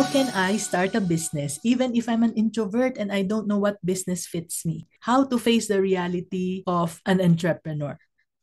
How can I start a business even if I'm an introvert and I don't know what business fits me? How to face the reality of an entrepreneur?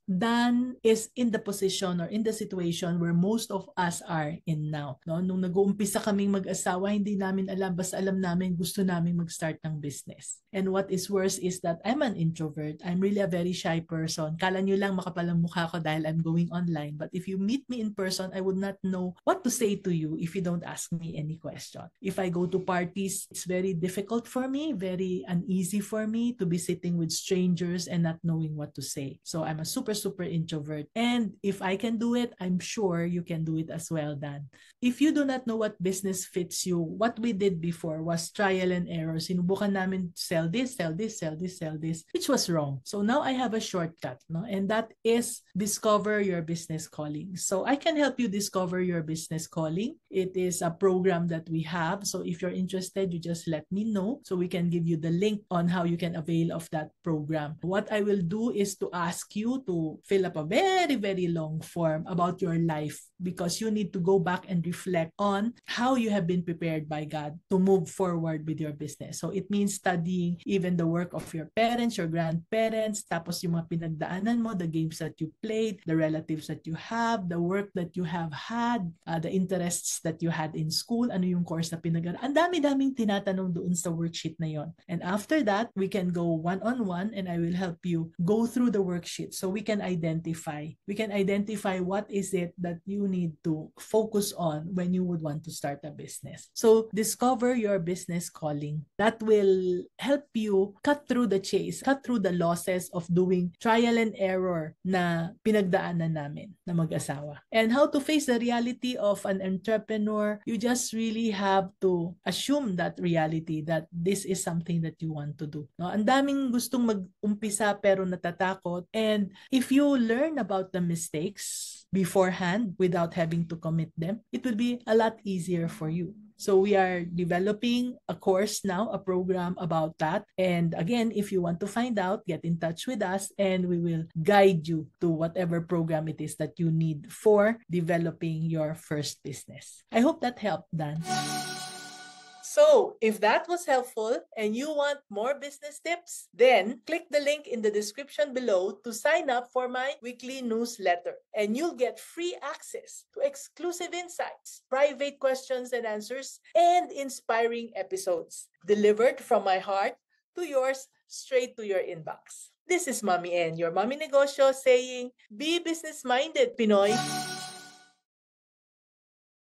Dan is in the position or in the situation where most of us are in now. No? Nung nag-uumpisa kaming mag-asawa, hindi namin alam, basta alam namin gusto namin mag-start ng business. And what is worse is that I'm an introvert. I'm really a very shy person. Kala nyo lang makapalang mukha ko dahil I'm going online. But if you meet me in person, I would not know what to say to you if you don't ask me any question. If I go to parties, it's very difficult for me, very uneasy for me to be sitting with strangers and not knowing what to say. So I'm a super super introvert. And if I can do it, I'm sure you can do it as well, Dan. If you do not know what business fits you, what we did before was trial and error. Sinubukan namin sell this, sell this, sell this, sell this, which was wrong. So now I have a shortcut, no? and that is discover your business calling. So I can help you discover your business calling. It is a program that we have. So if you're interested, you just let me know so we can give you the link on how you can avail of that program. What I will do is to ask you to fill up a very, very long form about your life because you need to go back and reflect on how you have been prepared by God to move forward with your business. So it means studying even the work of your parents, your grandparents, tapos yung mga pinagdaanan mo, the games that you played, the relatives that you have, the work that you have had, uh, the interests that you had in school, ano yung course na pinag Ang dami-daming tinatanong doon sa worksheet na yon. And after that, we can go one-on-one and I will help you go through the worksheet so we can can identify. We can identify what is it that you need to focus on when you would want to start a business. So discover your business calling. That will help you cut through the chase, cut through the losses of doing trial and error na pinagdaanan namin na mag-asawa. And how to face the reality of an entrepreneur, you just really have to assume that reality that this is something that you want to do. No? Ang daming gustong mag-umpisa pero natatakot. And if if you learn about the mistakes beforehand without having to commit them, it will be a lot easier for you. So we are developing a course now, a program about that. And again, if you want to find out, get in touch with us and we will guide you to whatever program it is that you need for developing your first business. I hope that helped, Dan. So, if that was helpful and you want more business tips, then click the link in the description below to sign up for my weekly newsletter. And you'll get free access to exclusive insights, private questions and answers, and inspiring episodes delivered from my heart to yours straight to your inbox. This is Mommy N, your mommy negosyo saying, be business minded, Pinoy.